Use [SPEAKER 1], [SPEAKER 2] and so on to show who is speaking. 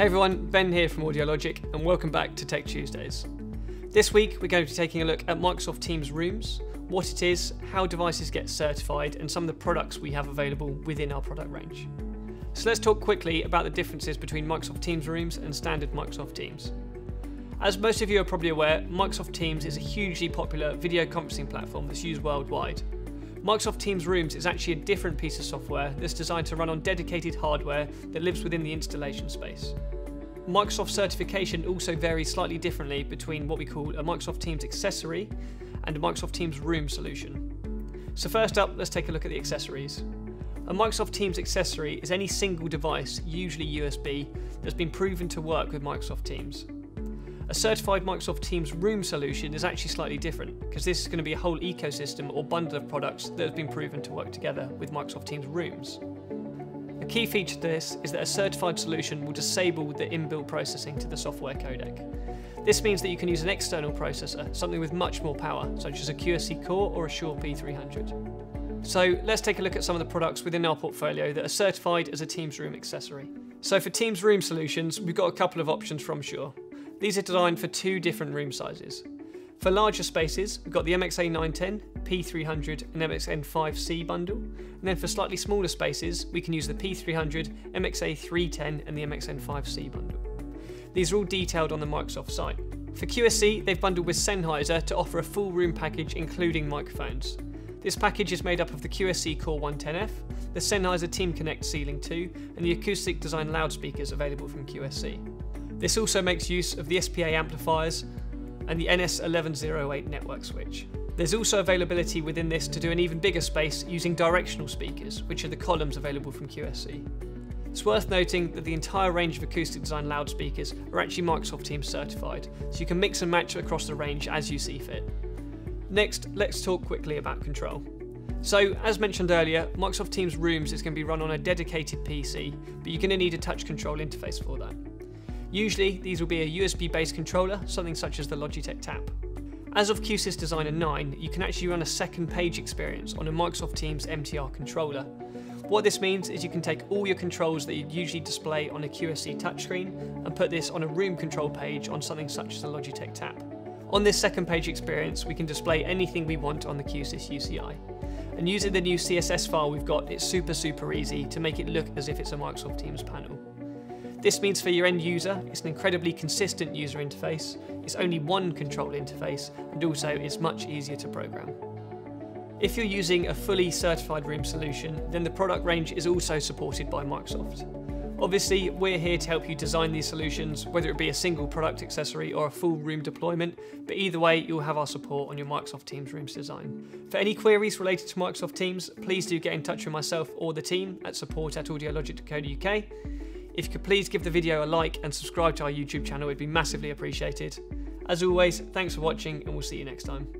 [SPEAKER 1] Hey everyone, Ben here from Audiologic, and welcome back to Tech Tuesdays. This week we're going to be taking a look at Microsoft Teams Rooms, what it is, how devices get certified, and some of the products we have available within our product range. So let's talk quickly about the differences between Microsoft Teams Rooms and standard Microsoft Teams. As most of you are probably aware, Microsoft Teams is a hugely popular video conferencing platform that's used worldwide. Microsoft Teams Rooms is actually a different piece of software that's designed to run on dedicated hardware that lives within the installation space. Microsoft certification also varies slightly differently between what we call a Microsoft Teams accessory and a Microsoft Teams Room solution. So first up, let's take a look at the accessories. A Microsoft Teams accessory is any single device, usually USB, that's been proven to work with Microsoft Teams. A certified Microsoft Teams Room solution is actually slightly different because this is going to be a whole ecosystem or bundle of products that has been proven to work together with Microsoft Teams Rooms. A key feature to this is that a certified solution will disable the inbuilt processing to the software codec. This means that you can use an external processor, something with much more power, such as a QSC Core or a Shure P300. So let's take a look at some of the products within our portfolio that are certified as a Teams Room accessory. So for Teams Room solutions, we've got a couple of options from Shure. These are designed for two different room sizes. For larger spaces, we've got the MXA 910, P300 and MXN5C bundle, and then for slightly smaller spaces, we can use the P300, MXA 310 and the MXN5C bundle. These are all detailed on the Microsoft site. For QSC, they've bundled with Sennheiser to offer a full room package including microphones. This package is made up of the QSC Core 110F, the Sennheiser Team Connect Ceiling 2, and the acoustic design loudspeakers available from QSC. This also makes use of the SPA amplifiers and the NS1108 network switch. There's also availability within this to do an even bigger space using directional speakers, which are the columns available from QSC. It's worth noting that the entire range of acoustic design loudspeakers are actually Microsoft Teams certified, so you can mix and match across the range as you see fit. Next, let's talk quickly about control. So, as mentioned earlier, Microsoft Teams Rooms is going to be run on a dedicated PC, but you're going to need a touch control interface for that. Usually, these will be a USB based controller, something such as the Logitech Tap. As of QSYS Designer 9, you can actually run a second page experience on a Microsoft Teams MTR controller. What this means is you can take all your controls that you'd usually display on a QSC touchscreen and put this on a room control page on something such as the Logitech Tap. On this second page experience, we can display anything we want on the QSYS UCI. And using the new CSS file we've got, it's super, super easy to make it look as if it's a Microsoft Teams panel. This means for your end user, it's an incredibly consistent user interface, it's only one control interface, and also it's much easier to program. If you're using a fully certified room solution, then the product range is also supported by Microsoft. Obviously, we're here to help you design these solutions, whether it be a single product accessory or a full room deployment, but either way, you'll have our support on your Microsoft Teams Rooms design. For any queries related to Microsoft Teams, please do get in touch with myself or the team at support at audiologic.co.uk. If you could please give the video a like and subscribe to our YouTube channel, it'd be massively appreciated. As always, thanks for watching and we'll see you next time.